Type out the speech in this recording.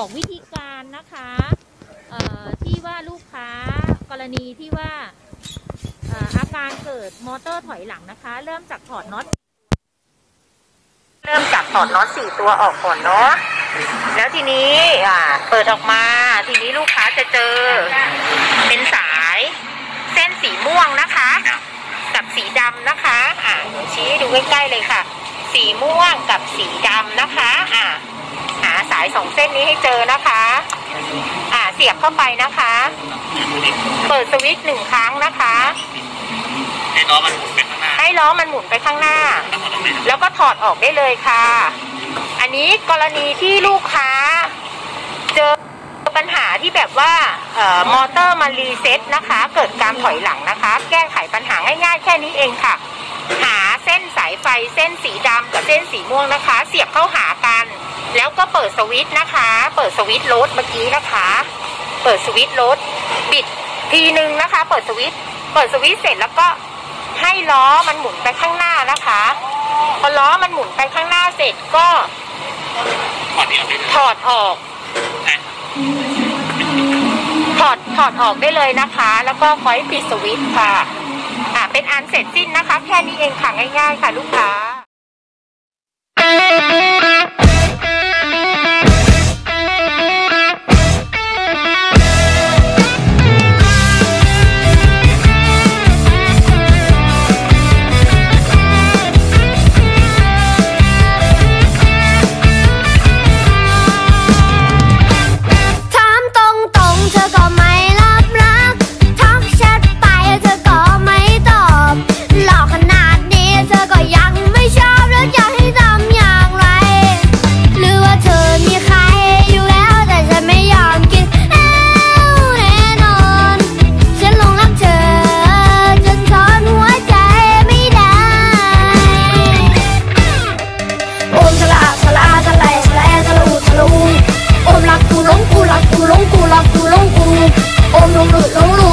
บอกวิธีการนะคะที่ว่าลูกค้ากรณีที่ว่าอาการเกิดมอเตอร์ถอยหลังนะคะ เริ่มจากถอดน็อตเริ่มจากถอดน็อตสี่ตัวออกก่อนเนาะแล้วทีนี้อ่าเปิดออกมาทีนี้ลูกค้าจะเจอ เป็นสาย เส้นสีม่วงนะคะ กับสีดำนะคะ อ่าชี้ดูใกล้ๆเลยค่ะ สีม่วงกับสีดำนะคะ อ่า สายสองเส้นนี้ให้เจอนะคะ อ่าเสียบเข้าไปนะคะ เปิดสวิตช์หนึ่งครั้งนะคะ ให้ล้อมันหมุนไปข้างหน้าให้ล้อมันหมุนไปข้างหน้าแล้วก็ตรงนี้แล้วก็ถอดออกได้เลยค่ะ อันนี้กรณีที่ลูกค้า เจอปัญหาที่แบบว่าเอ่อมอเตอร์มันรีเซ็ตนะคะ เกิดการถอยหลังนะคะ แก้ไขปัญหาง่ายๆแค่นี้เองค่ะ หาเส้นสายไฟเส้นสีดำกับเส้นสีม่วงนะคะ เสียบเข้าหากัน แล้วก็เปิดสวิตช์นะคะ เปิดสวิตช์รถเมื่อกี้นะคะ เปิดสวิตช์รถบิดทีนึงนะคะ เปิดสวิตช์เปิดสวิตช์เสร็จแล้วก็ให้ล้อมันหมุนไปข้างหน้านะคะ พอล้อมันหมุนไปข้างหน้าเสร็จก็ถอดออกถอดถอดถอดออกได้เลยนะคะ แล้วก็คอยปิดสวิตช์ค่ะอ่าเป็นอันเสร็จสิ้นนะคะ แค่นี้เองค่ะง่าย ๆ ค่ะลูกค้า oh, no, no, no, no.